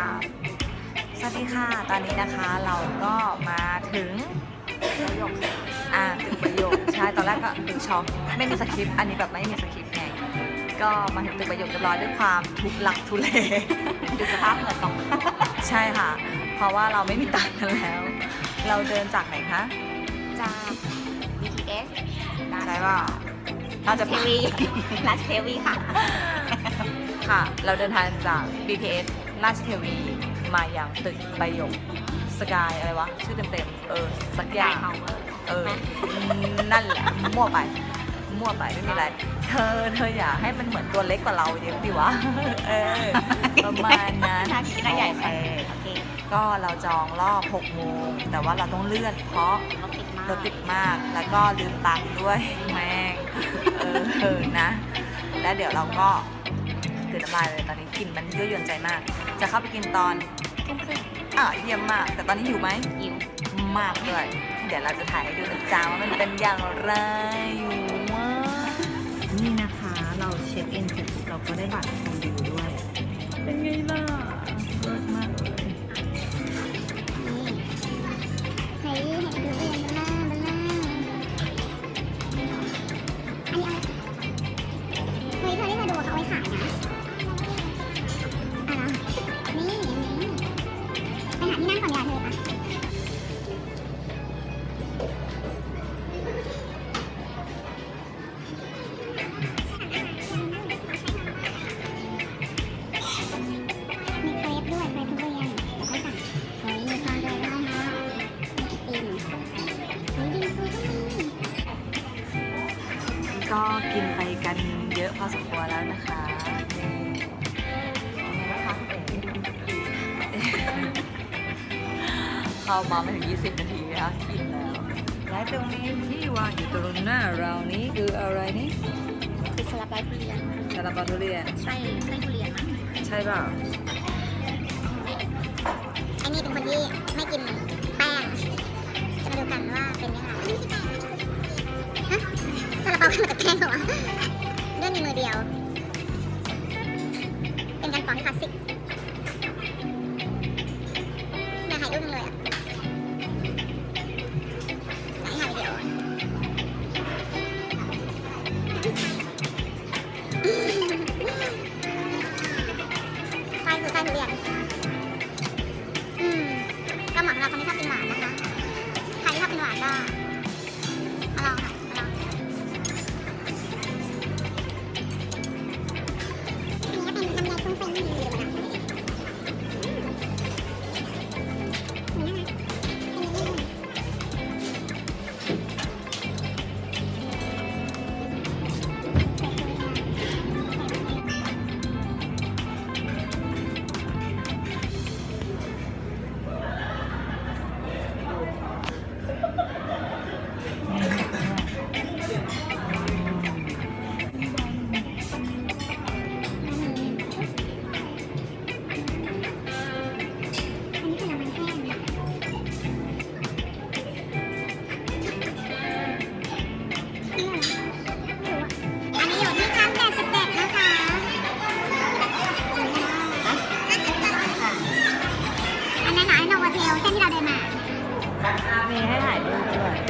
ค่ะ สวัสดีค่ะ ตอนนี้นะคะเราก็มาถึงประโยคอ่าถึงประโยคใช่ ตอนแรกก็ถึงช็อกไม่มีสคริปต์ อันนี้แบบไม่มีสคริปต์ไง ก็มาถึงตึกประโยคเรียบร้อยด้วยความทุลักทุเลดูสภาพเหงื่อตกใช่ค่ะ เพราะว่าเราไม่มีตังค์กันแล้ว เราเดินจากไหนคะ จาก BTS ใช่เปล่าเราจะเทวีรัชเทวีค่ะ ค่ะ เราเดินทางจาก BTS ราชเทวีมายังตึกประโยคสกายอะไรวะ ชื่อเต็มๆเออ สักอย่างเออ นั่นแหละ มั่วไป มั่วไปไม่มีอะไร เธอเธออย่าให้มันเหมือนตัวเล็กกว่าเราเยอะดิวะ เออ ประมาณนั้นน่าคิดน่าใหญ่ไปโอเคโอเคก็เราจองรอบ6โมงแต่ว่าเราต้องเลื่อนเพราะรถติดมากรถติดมากแล้วก็ลืมตังค์ด้วยแม่งเออเออนะ แล้วเดี๋ยวเราก็เกิดน้ำลายเลยตอนนี้กลิ่นมันยั่วยวนใจมาก จะเข้าไปกินตอนทุ่มครึ่งอะเยี่ยมมาก แต่ตอนนี้หิวไหมหิวมากเลย เดี๋ยวเราจะถ่ายให้ดูนะจ๊ะว่ามันเป็นอย่างไรว้านี่นะคะ เราเช็คอินเสร็จเราก็ได้บัตรชมวิวด้วย ก็มีก็กินไปกันเยอะพอสมควรแล้วนะคะนี่นะคะเข้ามาไม่ถึง 20 นาทีแล้วกินแล้ว และตรงนี้ที่วางอยู่ตรงหน้าเรานี้คืออะไรนี่ คือสลับไลฟ์ทุเรียนซาลาเปาทุเรียนไส้ไส้ทุเรียนมั้งใช่เปล่าไอ้นี่เป็นคนที่ไม่กินแป้ง จะมาดูกันว่า ฮะซาลาเมีให้ถ่ายด้วย